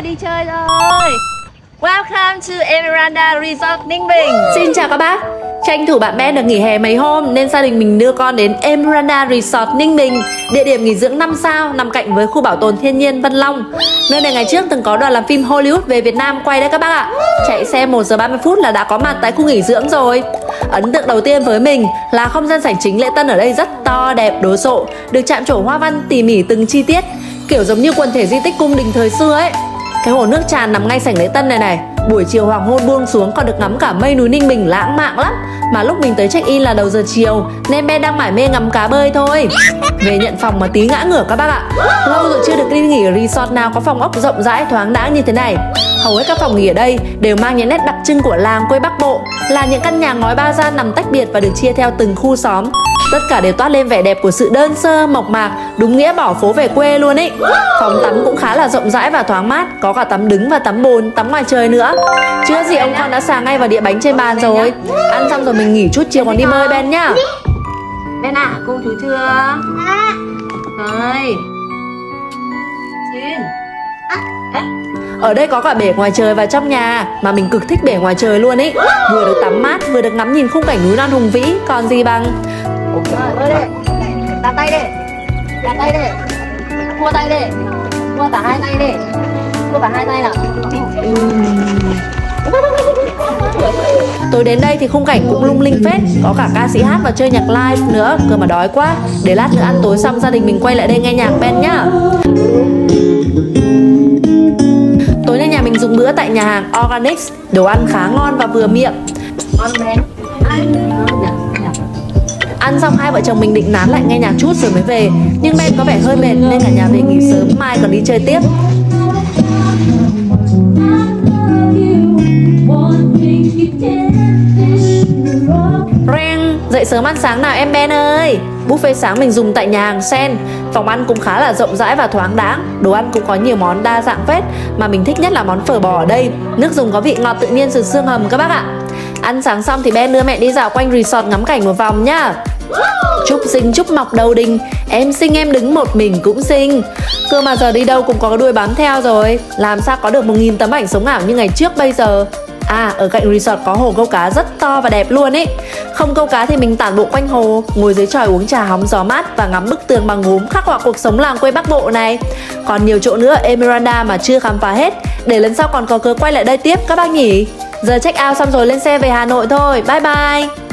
ơi, đi chơi rồi Welcome to Emeranda Resort Ninh Bình Xin chào các bác Tranh thủ bạn bè được nghỉ hè mấy hôm nên gia đình mình đưa con đến Emeranda Resort Ninh Bình, địa điểm nghỉ dưỡng 5 sao nằm cạnh với khu bảo tồn thiên nhiên Vân Long. Nơi này ngày trước từng có đoàn làm phim Hollywood về Việt Nam quay đấy các bác ạ. Chạy xe 1 giờ 30 phút là đã có mặt tại khu nghỉ dưỡng rồi. Ấn tượng đầu tiên với mình là không gian sảnh chính lễ tân ở đây rất to đẹp đồ sộ, được chạm trổ hoa văn tỉ mỉ từng chi tiết, kiểu giống như quần thể di tích cung đình thời xưa ấy. Cái hồ nước tràn nằm ngay sảnh lễ tân này này. Buổi chiều hoàng hôn buông xuống còn được ngắm cả mây núi Ninh Bình lãng mạn lắm. Mà lúc mình tới check in là đầu giờ chiều, Nên bé đang mải mê ngắm cá bơi thôi. Về nhận phòng mà tí ngã ngửa các bác ạ. Lâu rồi chưa được đi nghỉ ở resort nào có phòng ốc rộng rãi, thoáng đãng như thế này. Hầu hết các phòng nghỉ ở đây đều mang những nét đặc trưng của làng quê Bắc Bộ, Là những căn nhà ngói ba gian nằm tách biệt và được chia theo từng khu xóm. Tất cả đều toát lên vẻ đẹp của sự đơn sơ, mộc mạc, đúng nghĩa bỏ phố về quê luôn ý. Phòng tắm cũng khá là rộng rãi và thoáng mát, có cả tắm đứng và tắm bồn, tắm ngoài trời nữa. Chưa gì ông con đã xà ngay vào đĩa bánh trên bàn rồi. Ăn xong rồi mình nghỉ chút chiều còn đi bơi Ben nhá. Ben à, cung chú chưa? Rồi Xin ở đây có cả bể ngoài trời và trong nhà Mà mình cực thích bể ngoài trời luôn ý Vừa được tắm mát, vừa được ngắm nhìn khung cảnh núi non hùng vĩ Còn gì bằng rồi, đây, Đặt tay đi Đặt tay đi Cua tay đi Cua cả hai tay đi Cua cả hai tay nào Tối đến đây thì khung cảnh cũng lung linh phết Có cả ca sĩ hát và chơi nhạc live nữa Cơ mà đói quá. Để lát nữa ăn tối xong gia đình mình quay lại đây nghe nhạc Ben nhá. Tối nay nhà mình dùng bữa tại nhà hàng Organics Đồ ăn khá ngon và vừa miệng. Ngon Ben Ăn ăn xong hai vợ chồng mình định nán lại nghe nhạc chút rồi mới về. Nhưng Ben có vẻ hơi mệt nên cả nhà về nghỉ sớm mai còn đi chơi tiếp. Reng, dậy sớm ăn sáng nào em Ben ơi. Buffet sáng mình dùng tại nhà hàng Sen. Phòng ăn cũng khá là rộng rãi và thoáng đáng Đồ ăn cũng có nhiều món đa dạng phết Mà mình thích nhất là món phở bò ở đây. Nước dùng có vị ngọt tự nhiên từ xương hầm các bác ạ. Ăn sáng xong thì Ben đưa mẹ đi dạo quanh resort ngắm cảnh một vòng nhá Chúc sinh, chúc mọc đầu đình. Em sinh, em đứng một mình cũng sinh Cơ mà giờ đi đâu cũng có đuôi bám theo rồi. Làm sao có được một nghìn tấm ảnh sống ảo như ngày trước bây giờ? À ở cạnh resort có hồ câu cá rất to và đẹp luôn ấy. Không câu cá thì mình tản bộ quanh hồ, Ngồi dưới tròi uống trà hóng gió mát Và ngắm bức tường bằng gốm khắc họa cuộc sống làng quê Bắc Bộ này. Còn nhiều chỗ nữa, Emeranda mà chưa khám phá hết. Để lần sau còn có cơ quay lại đây tiếp, các bác nhỉ? Giờ check out xong rồi lên xe về Hà Nội thôi. Bye bye.